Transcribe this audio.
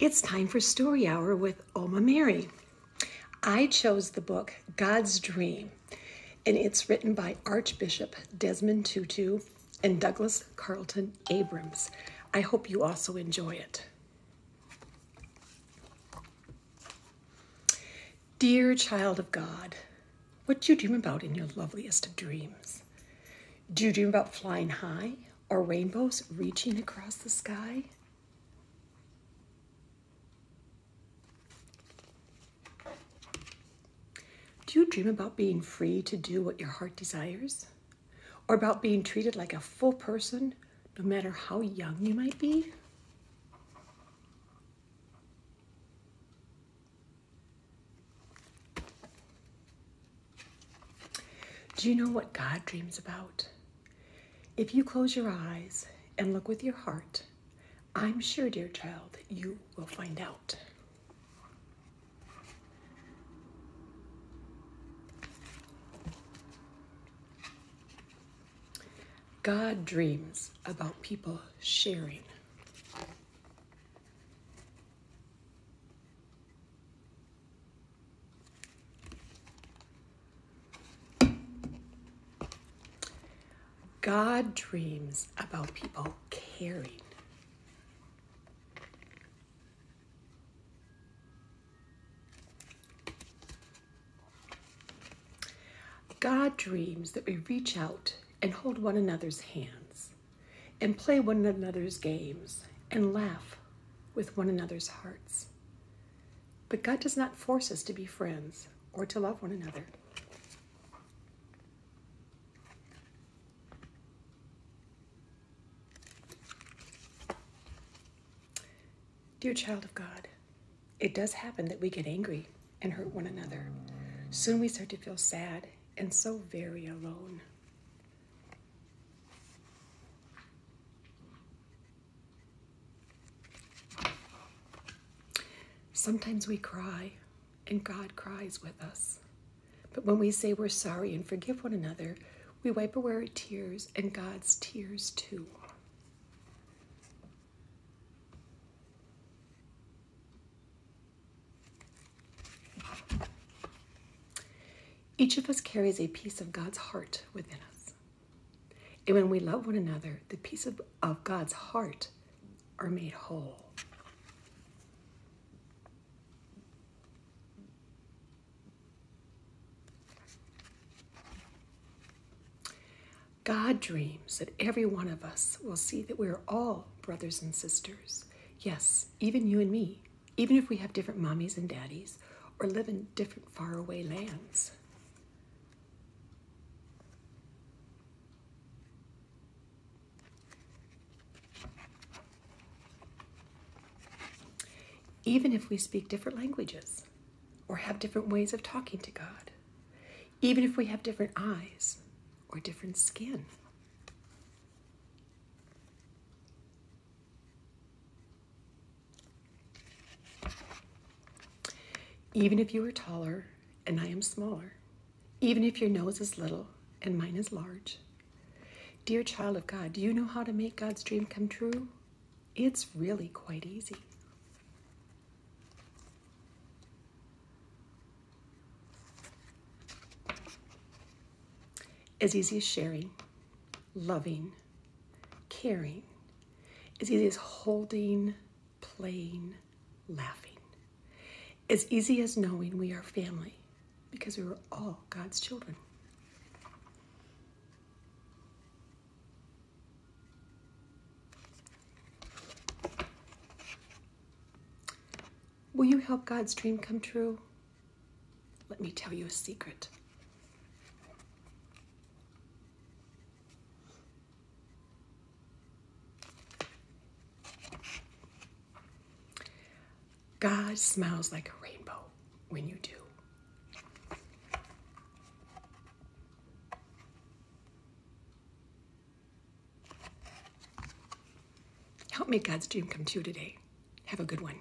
It's time for Story Hour with Oma Mary. I chose the book God's Dream, and it's written by Archbishop Desmond Tutu and Douglas Carlton Abrams. I hope you also enjoy it. Dear child of God, what do you dream about in your loveliest of dreams? Do you dream about flying high or rainbows reaching across the sky? Do you dream about being free to do what your heart desires? Or about being treated like a full person no matter how young you might be? Do you know what God dreams about? If you close your eyes and look with your heart, I'm sure, dear child, you will find out. God dreams about people sharing. God dreams about people caring. God dreams that we reach out and hold one another's hands and play one another's games and laugh with one another's hearts. But God does not force us to be friends or to love one another. Dear child of God, it does happen that we get angry and hurt one another. Soon we start to feel sad and so very alone. Sometimes we cry and God cries with us. But when we say we're sorry and forgive one another, we wipe away our tears and God's tears too. Each of us carries a piece of God's heart within us. And when we love one another, the pieces of, of God's heart are made whole. God dreams that every one of us will see that we are all brothers and sisters. Yes, even you and me, even if we have different mommies and daddies or live in different faraway lands. even if we speak different languages or have different ways of talking to God, even if we have different eyes or different skin. Even if you are taller and I am smaller, even if your nose is little and mine is large. Dear child of God, do you know how to make God's dream come true? It's really quite easy. As easy as sharing, loving, caring, as easy as holding, playing, laughing, as easy as knowing we are family because we were all God's children. Will you help God's dream come true? Let me tell you a secret. God smiles like a rainbow when you do. Help make God's dream come true today. Have a good one.